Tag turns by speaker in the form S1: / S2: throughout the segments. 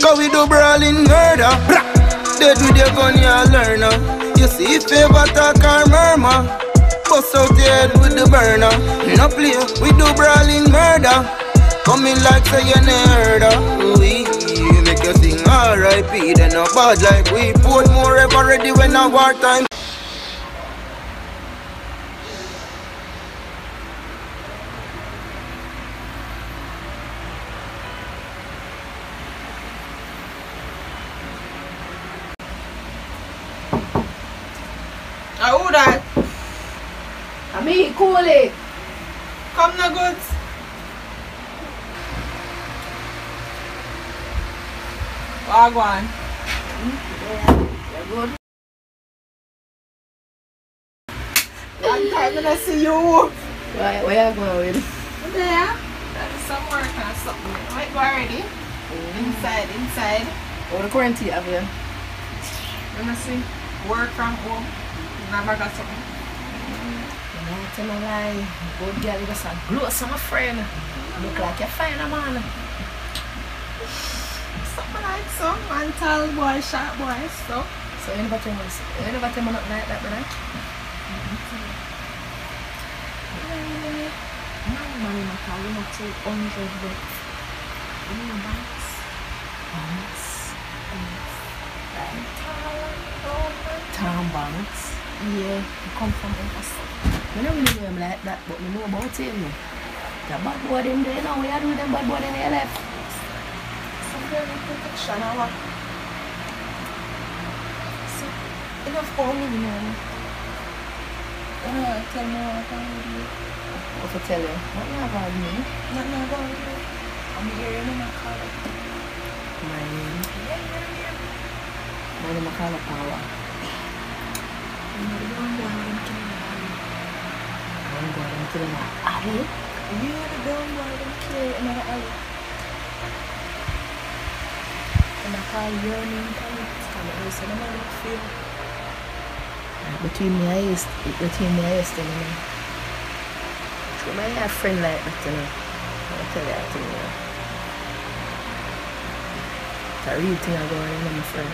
S1: Cause we do brawling murder. Dead with your gun, you learn now. You see if you ever talk or murmur. Bust out your head with the burner. No play, we do brawling murder. Coming like say you never heard of. We make you sing R.I.P. Then no bad like we. Put more ever ready when a wartime.
S2: Ah, who that?
S3: I mean, cool it.
S2: Na good. Wagwan.
S3: You're good.
S2: Long time I see you.
S3: Where, where you going?
S2: There. That's some work or something. Go already. Mm. Inside, inside.
S3: Oh, the quarantine have you?
S2: Let me see. Work from home. Never got something.
S3: Not tell no lie. Good girl, you just a glow some friend. Look like you're fine, man.
S2: Something like some man tall boy, sharp boy, stuff.
S3: So you never tell me, you never tell me nothing like that, brother?
S2: No money, my car. You know, 200 bucks. You know, banks.
S3: Banks. Tom Banks.
S2: Yeah, you come from us.
S3: I don't really know him like that, but I know about him. The bad boy them there now, we are doing them bad boy in your life.
S2: Some very protection, I want. So, enough for me, you know. Uh, tell me what I'm going to do.
S3: What to tell you? What you have on me?
S2: Not now, going to do. I'm hearing in my car.
S3: My name. My name is Carla Power.
S2: You know, the young boy, them killing me.
S3: I'm going to the alley.
S2: You know, the young boy, them killing another alley. And I call your name, call it. Call it, I said, I'm not feel.
S3: Between me and you, between me and you, still, you know. True, I have a friend like that, you know. I'll tell you that thing, you know. It's a real thing I go on, you know, my friend.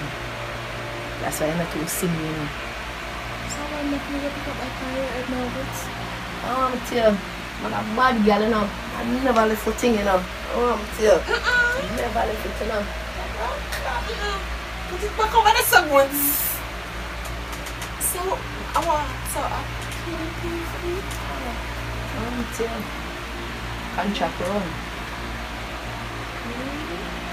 S3: That's why I'm not too sing, you know.
S2: So I'm not going to pick up my car right now, but
S3: Oh, I'm tell I'm a bad girl, you know. I never listen to thing, you know. Oh, I'm tell you. Never listen to you know.
S2: Put it back over the someone's. So, I want, I pay for it.
S3: Oh, I'm tell. Contract run.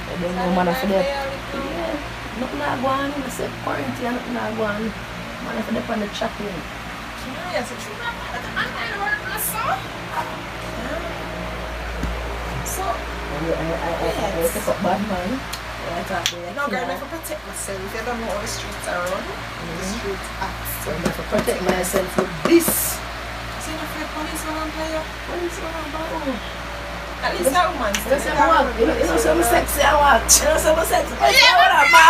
S3: I don't know, man, for them. Yeah. Nothing not go on. I said quarantine, nothing not go on. Man, for them on the know.
S2: Yes, it's true. I'm not working on so. So,
S3: I, I, I, I, I pick up bad man. I talk to you.
S2: no, girl, I have protect myself. You don't know how the streets are run. The mm-hmm. streets act.
S3: So I have protect myself with this.
S2: So, you know, for the police, will play.
S3: What is going on, bro?
S2: At least that woman
S3: You know, say I want. You know, you know, say I'm sexy, I want. You know, I'm sexy. What is
S2: Yeah, but-
S3: bro?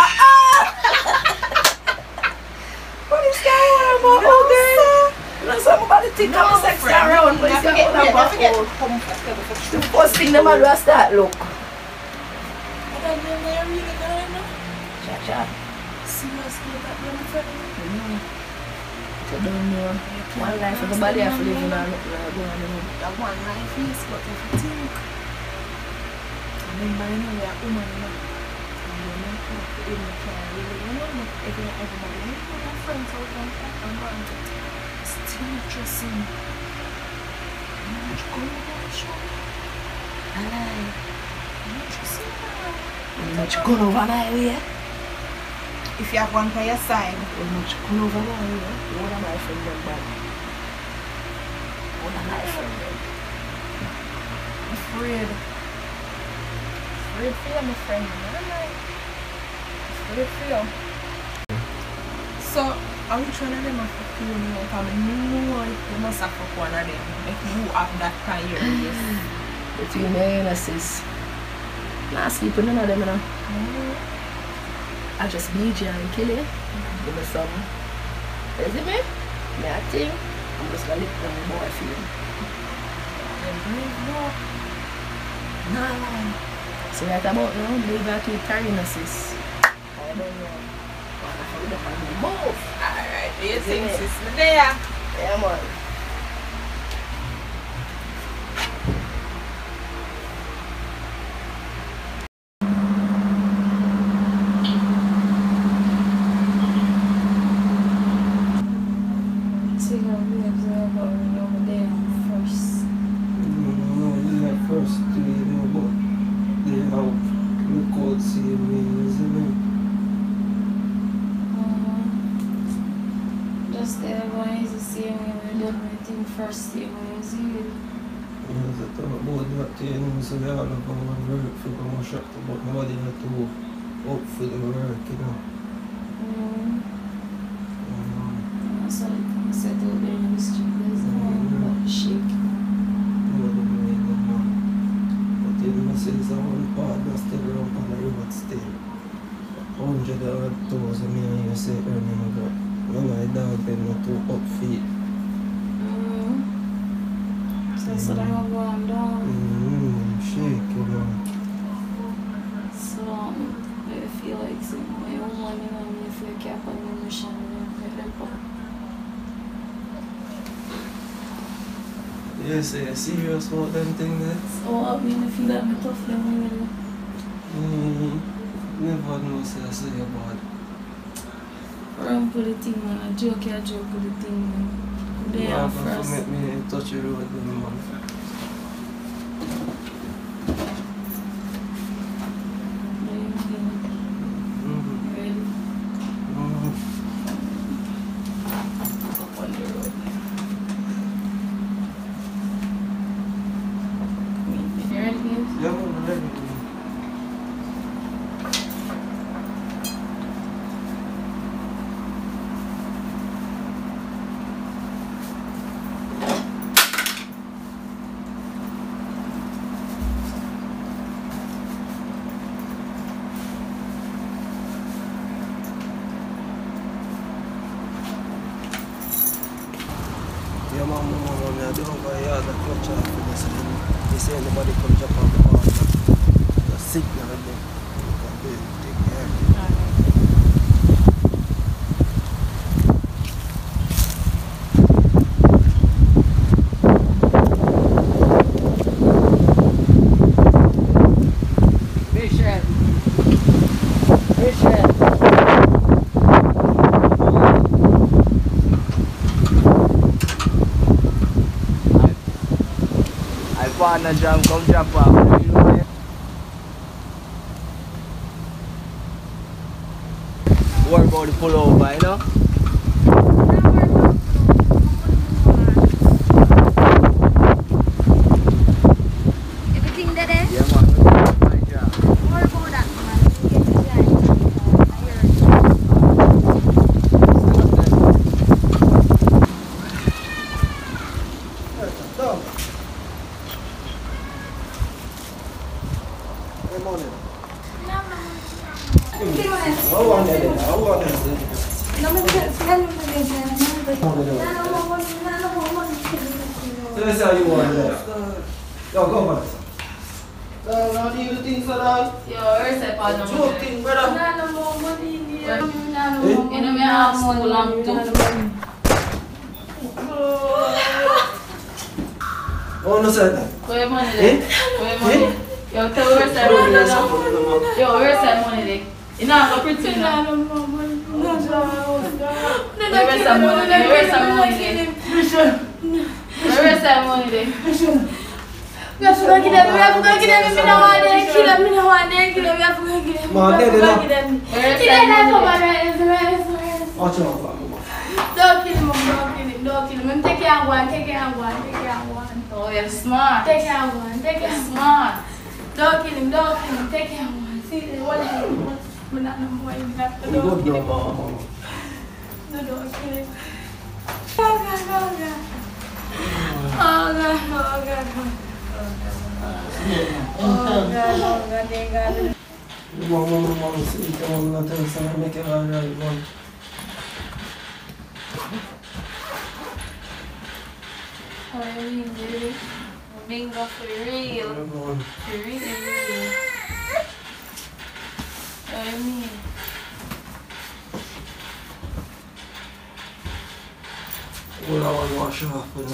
S3: What is going on? Oh, girl. You know, somebody think I'm sexy around, but it's going on,
S2: Don't forget
S3: bro.
S2: comfortable for
S3: The
S2: true.
S3: first thing them a do is start look.
S2: But then they're really good, you know.
S3: Cha cha.
S2: Seriously, that young friend.
S3: You don't know. One life everybody have to live in a look like go on, you know.
S2: That one life is, but if you think. Remember, you know, we are women, you know. And you're not going to even care, really. You know, not every, everybody. You know, your friends out there, and go and still dressing. You know, what you go over the show.
S3: Aye.
S2: You know, what you see now.
S3: How much gun over my way?
S2: If you have one by your side,
S3: How much gun over way? One of my friend them. One of my friend them.
S2: afraid. Afraid for you, my friend. Afraid for you. So, are which one of them have to kill me out? I mean, know you must have fuck one of them. If you have that priority.
S3: Between me and sis. Nah, sleep with none of them, you know. I just beat you and kill you. Give me some. You see me? Me I think I'm just gonna lick boyfriend.
S2: Then brave no.
S3: Nah,
S4: So right about now, leave that with Carinosis.
S5: I don't know. But I found up on the move. Alright, do you think sis me
S4: I
S6: thought about that thing, you know, so they all have our work for our shop, but nobody had to up for the work, you know. None of the dog them not too up feet.
S4: Um, so that's what I'm going down.
S6: Mm-hmm, shake, you know.
S4: So, um, I feel like so my own money and I feel like I have a mission and I'm ready for
S6: Yes, you're serious about them thing there?
S4: So, I mean, I feel like I'm tough them really.
S6: Mm, never know say I say about
S4: Run for the thing, man. I joke, I joke man. They are first.
S6: make me touch the road then man. Mm,
S4: Ready?
S6: mm.
S4: Up on the road. You ready, guys?
S6: Yeah, man, ready. Yeah, man, man, man, man, I don't go here, the clutch off for this, and then they say anybody come jump on the bar, the signal, and then you can do it, take care.
S5: Mission. Mission. I found a jam, come jump off. You know it? Worry about the pullover, you know?
S7: Everything that is
S5: Yeah, man. My jam.
S7: more about that man. Get the guy. Here.
S6: Dog. Hey, morning. How long is it? How long is it? So that's how you want it. Yo, go, man. Dog, how do you think so, dog?
S4: Yo, where's that part number?
S6: Joking, brother.
S4: You know me have school and too.
S6: Oh, no, sir.
S4: Where your money there? Where your money? Yo, tell me where's that money there? Yo, where's that money there? You know, I'm going to pretend now. Where's that money there? Where's that money there? Where's that money there?
S7: We have to go get them, we have to go get them, we don't want them, kill them, we don't want them, kill them, we have on.
S6: Watch out, man.
S7: Don't kill him, don't kill him, don't kill him. Him Take care of one, take care of one, take care of one.
S4: Oh, you're smart.
S7: Take care of one, take care
S4: You're
S7: of one.
S4: smart.
S7: Don't kill him, don't kill him, take care of one. See, what is it? We're not no boy, we have to
S6: You
S7: don't
S6: good,
S7: kill him.
S6: bro, man.
S7: No, don't kill him. Oh God, oh God. Oh God, oh God, oh God. Oh God, oh God, dear
S6: want to see it, I want to tell someone, make it all right, man.
S4: Bingo for real. For real,
S8: you mean?
S1: Well, I want to wash off, you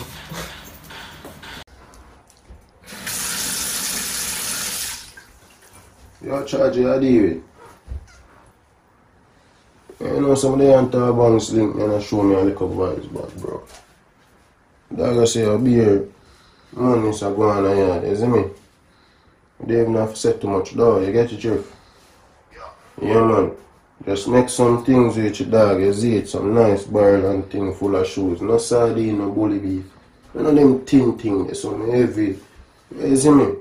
S1: know. Yo, charge your deal with. You know, some of the anti banks link and they show me a little vibes back, bro. Dog, I say, I'll be here. Money is a go on here, uh, you see me? They even have to say too much, dog. You get your drift? Yeah, man. Just make some things with your dog. You see it, some nice bird and thing full of shoes. No sardine, no bully beef. None of them thin things, some heavy. You see me?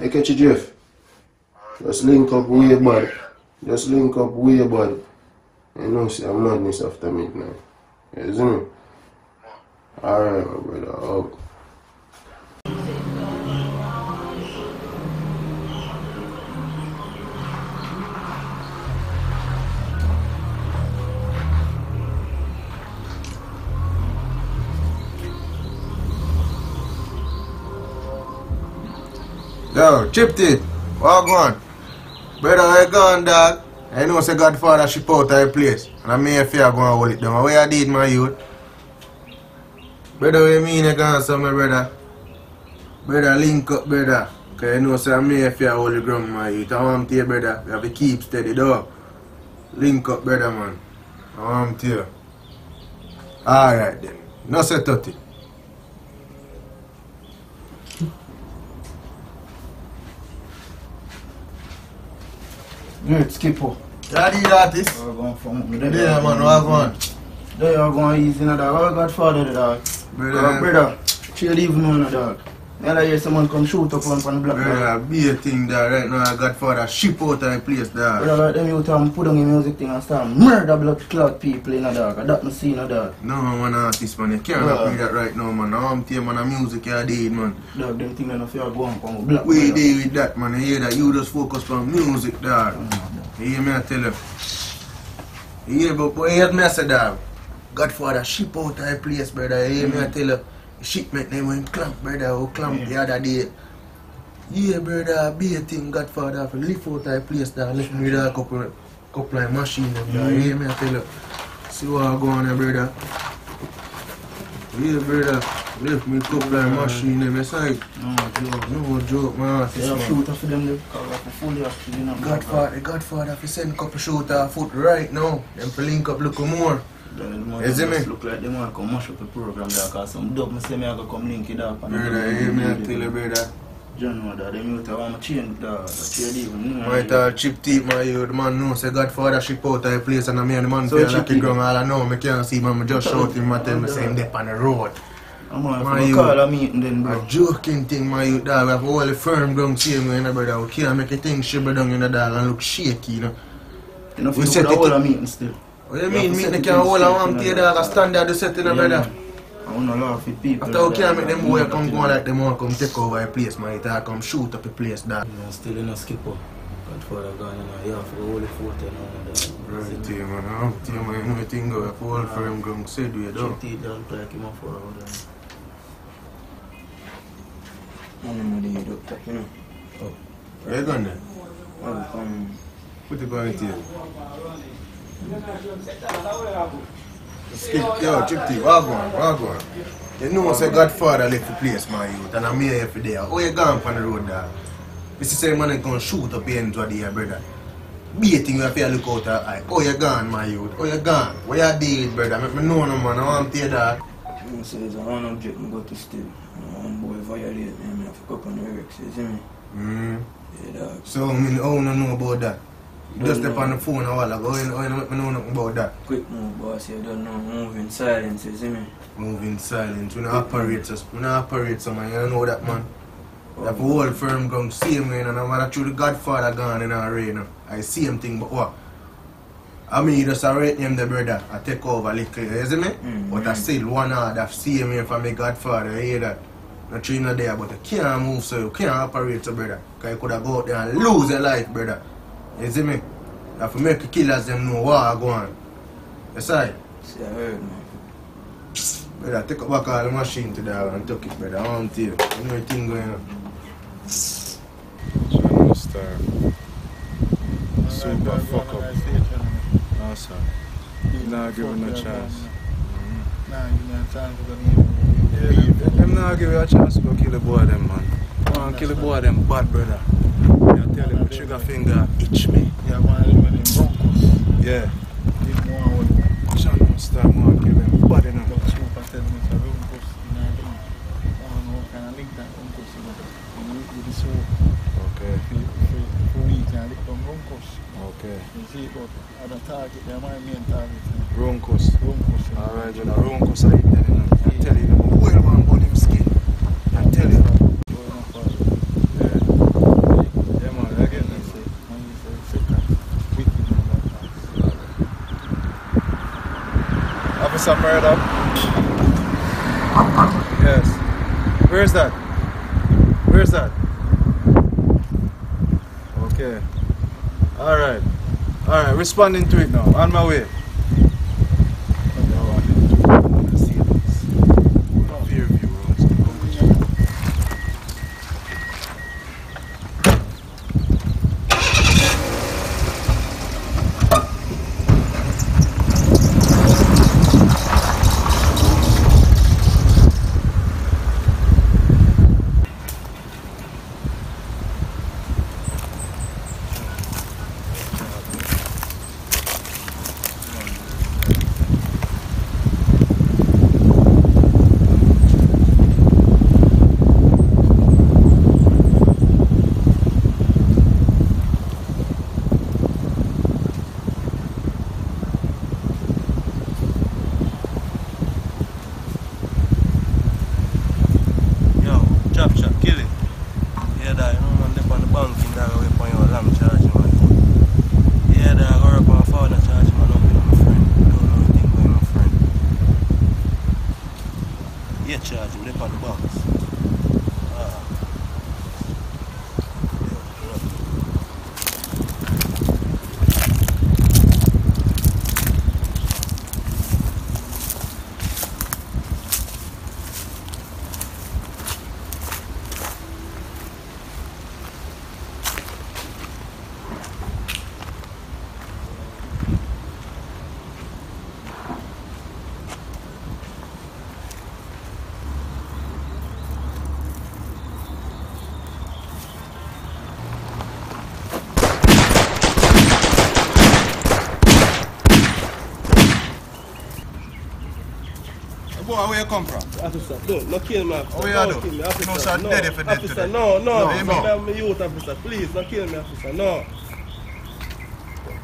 S1: You catch your drift? Just link up way body. Just link up way body. You know, see, I'm madness after midnight. You see me? Out. Yo, chipped it. Walk on. Brother, where you gone, dog? I know say Godfather ship out of the place. And I may if you go and hold it down. Where you did, my youth? Brother, what you mean you gone somewhere, brother? Brother, link up, brother. Cause you know say I may if you hold the ground, my youth. I want to you, brother. You have to keep steady, dog. Link up, brother, man. I want to you. Alright then. No say 30.
S9: Great skipper.
S1: Daddy, that is.
S9: We're going from
S1: Yeah, man, walk on.
S9: There you're going easy now, dog. Our godfather, the dog.
S1: Brother.
S9: Brother, brother. Chill even on the dog. Now I hear someone come shoot up on, from the block. dog.
S1: Brother, be a thing there right now. Godfather ship out of the place there.
S9: Brother, like them you time put on the music thing and start murder blood clot people in the dog. I don't see no dog.
S1: No man, artist man, you can't rap me that right now, man. I'm telling man, the music you did, man.
S9: Dog, them thing if you go on from block.
S1: We
S9: brother.
S1: deal with that, man. You hear that? You just focus on music, dog. You hear me? I tell you. You hear, but boy, you hear me? I say, dog. Godfather ship out of place, brother. You hear me? I mm. tell you. Shipment name went clamp, brother. Oh, Who clamp the other day. Yeah, brother, be a thing, Godfather, for lift out of place, that Lift me with a couple, couple of machine, them. You hear me? I tell you. See what I go on brother. Yeah, brother. Lift me couple of machine, them, say.
S9: No, joke.
S1: No joke, man.
S9: They have shooter for them, they up for fully actually, you know.
S1: Godfather, Godfather, if you send couple shooter foot right now, them for link up look more.
S9: The
S1: You see
S9: just
S1: me?
S9: look like they want to come mash up the program there, cause some dub me say me I go come link it up. and
S1: Brother, hear me? I tell you, brother.
S9: John know that, them youth I want to change the, the trade even. you know.
S1: My tall chip teeth, my you, the man know, say Godfather ship out of the place and I mean the man
S9: So
S1: feel like he
S9: teeth?
S1: ground all I know, me can't see man, me just shout him, I tell me say him dip on the road.
S9: I'm gonna
S1: My
S9: have to
S1: youth.
S9: call a meeting then,
S1: A
S9: bro.
S1: joking thing, my youth, dog, we have all the firm ground same way, you know, brother. We can't make a thing shiver down in the dog and look shaky, you know.
S9: You know,
S1: We set
S9: the
S1: it
S9: whole meeting still.
S1: What you
S9: We
S1: mean,
S9: have to it
S1: can't
S9: in
S1: hold a one
S9: you brother.
S1: dog, a standard to set in a
S9: Yeah,
S1: brother.
S9: I wanna laugh with people.
S1: After we
S9: like
S1: can't
S9: that,
S1: make them boy
S9: You
S1: come
S9: that
S1: go
S9: thing.
S1: like them want come take over a place, man. It all come shoot up the place, dog.
S9: You know, still in a skipper. Godfather gone, you know, you have to hold the fort, you know,
S1: Right, team, man. I'm team, man. You know, thing go. If all firm ground said we do.
S9: Check teeth down, like him for all that. Man, I'm gonna do it, you know.
S1: Where you going there?
S9: Well, um,
S1: Put it on it here. Skip, yo, chip on, walk on. You know, say Godfather left the place, my youth, and I'm here every day. Oh, you gone on the road, dog. Is say man gonna shoot up the end of the year, brother. Be a thing you have to look out the eye. Oh, you gone, my youth. Oh, you gone. What you deal with, brother? Make me know no man. I want to hear that.
S9: you so it's a one object, me go to. You know, one boy violate me, I go up on the lyrics, you see me?
S1: Mm.
S9: Yeah, dog.
S1: So, I mean, I don't know about that. You just step on the phone a while ago. You know, you know, nothing about that.
S9: Quick move, boss, you don't know, move in silence, you see me?
S1: Moving silent. We don't operate, so we don't operate, so man. You know that, man. That whole firm gone same way, and no matter through the Godfather gone in our reign. no. I same thing, but what? I mean, you just a rate him the brother. I take over little, you see me?
S9: Mm,
S1: But I
S9: mm.
S1: still one hard of same way for my Godfather, you hear that? No no there, but you can't move, so you can't operate, so brother. Because you could have go out there and lose your life, brother. You see me? You have to make the killers them know what go on. You see?
S9: See, I heard, man.
S1: Brother, take up back all the machine to that and took it, brother. I want you. You know the thing going on. Star.
S10: super fuck up. No, sir. Mm-hmm. Nah, give him no chance.
S11: Nah, give me a chance to go
S10: Yeah, them, them not give you a chance to go kill the boy them, man. Go on, kill the boy them, bad brother. I tell him, trigger finger itch me.
S11: Yeah, man, Broncos.
S10: Yeah.
S11: Give me one with
S10: Sean don't start, man, kill them, bad enough.
S11: But super tell me Broncos in a link. I don't know what kind of link that Broncos in a link with the soul.
S10: Okay,
S11: For, we can lick down Broncos.
S10: okay.
S11: You see, but other target, they're my main target.
S10: Roncos.
S11: Broncos.
S10: Alright, you know, Roncos I hit them, you know. I tell you, them, well, man, burn him skin. I tell you. Yeah. Yeah, man, I get them. Officer murder. Yes. Where's that? Where's that? Okay. Alright. Alright, responding to it now. On my way. Fairview Road.
S12: Yo, chop chop, kill it. Yeah, that, you know, man, dip on the bank in that way on your lamb charge, man. Yeah, that, I go up on father charge, man, up with my friend. Don't know anything about my friend. Yeah, charge him, dip on the box. Ah. Yeah, right.
S10: Boy, where you come from?
S12: Officer, don't, no kill me, officer.
S10: Oh, yeah,
S12: don't
S10: do.
S12: kill me, officer.
S10: No, sir, dead if you dead
S12: officer,
S10: today.
S12: no, no,
S10: No, no.
S12: I'm a youth officer, please, no kill me, officer, no.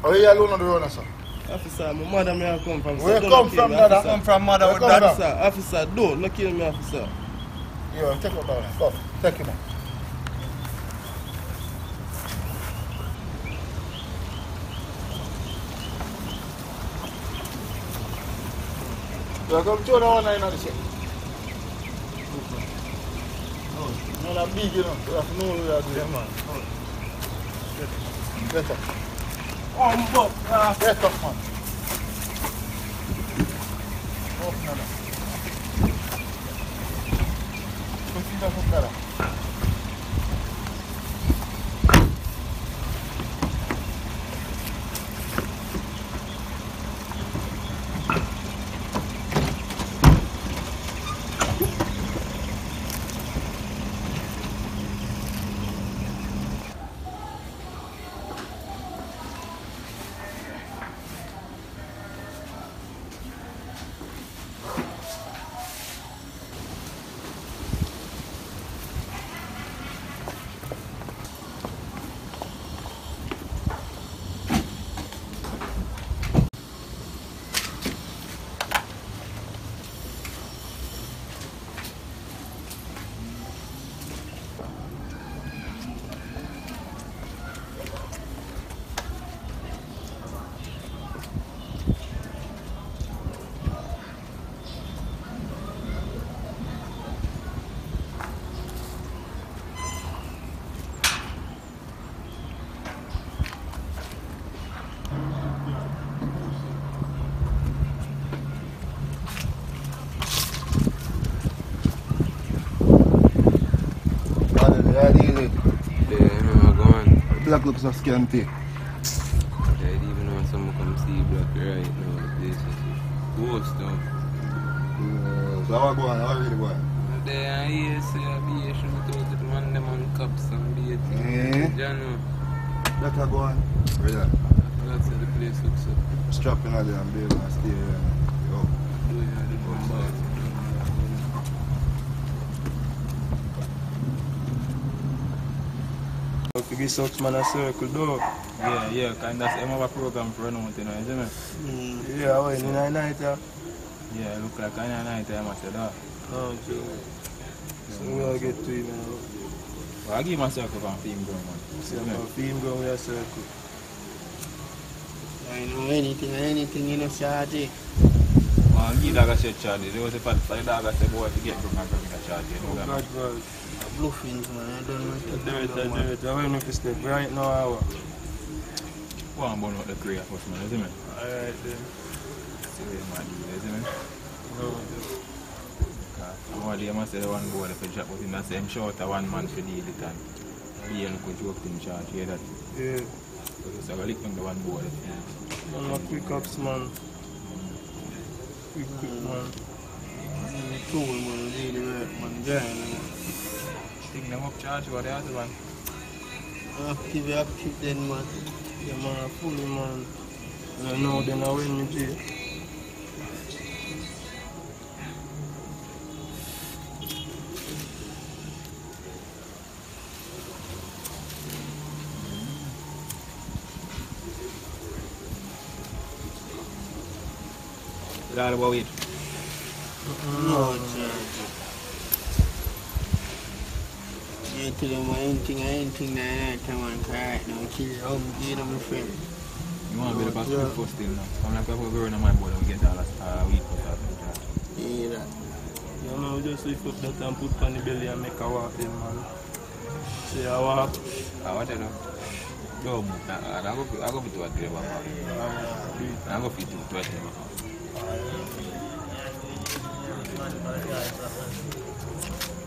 S11: Are you alone on the road, sir?
S12: Officer, my mother may have come from.
S11: Where
S12: sir,
S11: you come from,
S12: me,
S11: brother?
S12: officer.
S10: Come from mother with
S11: come
S10: that.
S12: Officer, officer, don't, no kill me, officer.
S11: Yeah, take it down. Stop. Take him out. Yeah, come turn on nine on the ship. No, that big, you know. You have to know what you are doing, man. Get up.
S12: Um, but, uh,
S11: Get up, man. Open it up. Put it up, brother.
S10: Yeah, you know, go
S11: looks so scanty.
S13: see black right now. This is ghost town.
S10: So how go on? How really go on?
S13: They are here, say, I be here, shoot out the man, them on cups and be it.
S10: Eh?
S13: You know,
S10: That go on. That?
S13: that's how the place looks up.
S10: Strap in there and be able to stay here. Yo.
S13: Do you know the bombard?
S12: If you give such man a circle though.
S14: Yeah, yeah, kind of them have a program for run out, you know, you see me?
S12: Yeah, when in the night, yeah.
S14: Yeah, look like kind of night time I said that.
S12: Oh, true. So we all get to it now.
S14: But I give myself a from film ground, man.
S12: See, I'm a film going with a circle.
S15: I know anything, anything, you know, Shadi.
S14: Man, give dog a shit charge. There was a part for the dog I said, boy, to get broke and bring a charge, you know
S12: Oh,
S14: that?
S12: God, God.
S15: Bluffings, man. I don't know.
S12: Do it, I do it. I want to step right now, hour.
S14: Go and burn out the career first, man, you see me?
S12: Alright then.
S14: See what you might do, you see me?
S12: No,
S14: I'm already, I must say the one boy if you drop, but him that say him short a one man for deal it and be a look joke in charge, you hear that?
S12: yeah.
S14: So I lick the one boy.
S12: Man, no quick ups, man. Quick, quick, man.
S15: The tool, man, really work, man. Grind, man.
S14: Stick them up charge, what they have to man.
S15: Active, active, then, man.
S12: Yeah, man, fully, man. And I know then I win me, G.
S14: It's all about it.
S15: No, Charlie. Yeah, tell them anything, anything that I tell man, right now, kill you, I'm getting my friend.
S14: You want to build up a
S12: Yeah.
S14: street first still now. I'm like, if we go in my boy, we get all that uh, weed for that.
S15: Yeah, that.
S12: You know, just lift up that and put on the belly and make a walk then, man. See, I walk.
S14: Ah, what you know? Don't move. Nah, I go, I go to a grave. I go fit to a grave.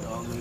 S15: Dog, we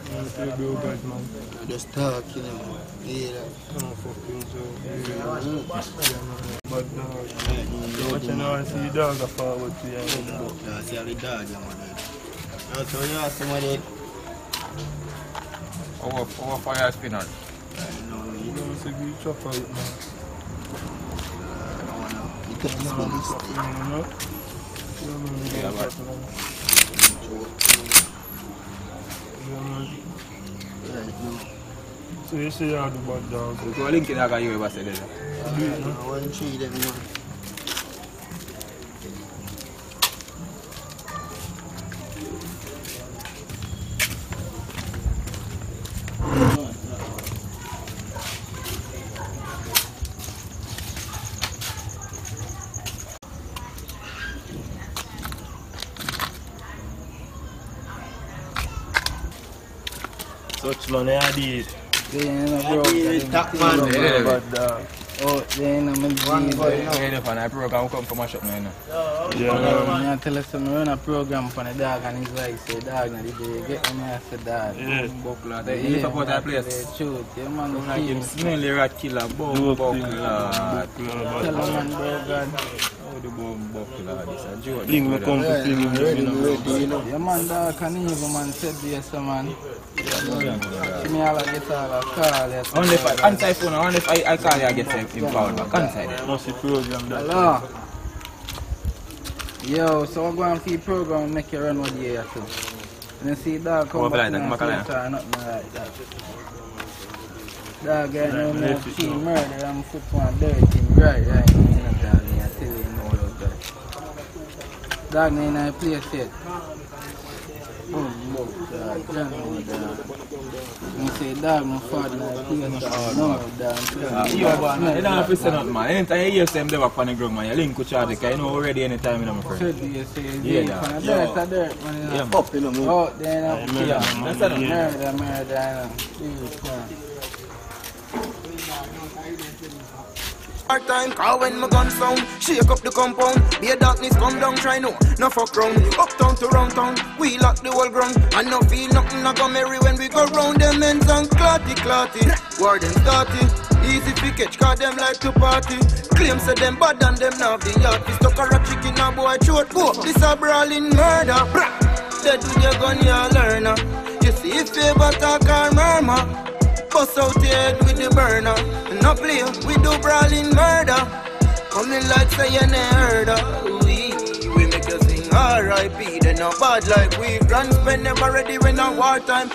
S15: I talk, you know. Yeah.
S12: Don't
S15: Mm.
S12: man. But So what you know, I see your dog forward to you. the.
S15: Yeah, see how the dog, you know, so you ask somebody,
S14: Over, over fire spinner.
S15: you know, you
S12: You know, say we chop out, man.
S15: don't wanna, you can
S12: No,
S15: smell this
S12: you know? Yeah, don't
S14: but-
S12: So you say you do bad down.
S14: You go link it like you ever said
S15: that. Uh, when she them man.
S12: Such man, I did.
S15: I did it, top man.
S14: Yeah.
S12: Bad dog.
S15: Oh, then I'm in One G, boy,
S14: Yeah,
S15: now.
S14: yeah, fan. I program come from a shop, man.
S12: Yeah, man.
S15: I tell us some run a program for the dog and his wife say dog na the get me as a dog.
S12: Yeah.
S14: Buckler. They live about that place.
S15: Truth, yeah man,
S14: Don't like him
S15: the
S14: smelly rat killer, bomb buckler.
S15: Tell a man bro
S14: the bomb buckler? This a joke.
S12: Fling me come to fling you know.
S15: Ready, you know. Yeah man, dog can evil man said yes man. Me all I get all a call yes.
S14: Only if I answer phone, only if I, I call you, I get involved. But answer.
S12: Must be program that.
S15: Hello. Yo, so we're going for the program make you run with you too. And you see dog come back
S14: like that?
S15: and
S14: Come back
S15: say nothing like that. Dog get no more
S12: Left it
S15: see
S12: now.
S15: murder and foot one dirty right right. You know dog me I tell you you know those guys. Dog me in a place yet. Dog. You
S14: Yeah,
S15: yeah.
S14: Yeah,
S15: Oh.
S16: Hard time, cause when my gun sound, shake up the compound. Be a darkness come down, try no, no fuck round. Uptown to round town, we lock the whole ground. And no feel nothing, I go merry when we go round them ends and clotty clotty. War them starty, easy fi catch, cause them like to party. Claim say them bad and them now the yard. We stuck a rat chicken a boy throat, go. This a brawling murder, brah. Dead with your gun, you learn. uh. You see if you ever talk or murmur. Bust out your head with the burner. No play, we do brawling murder. Coming like say you never heard of. We, we make you sing R.I.P. They not bad like we. Grand spend never ready when a wartime.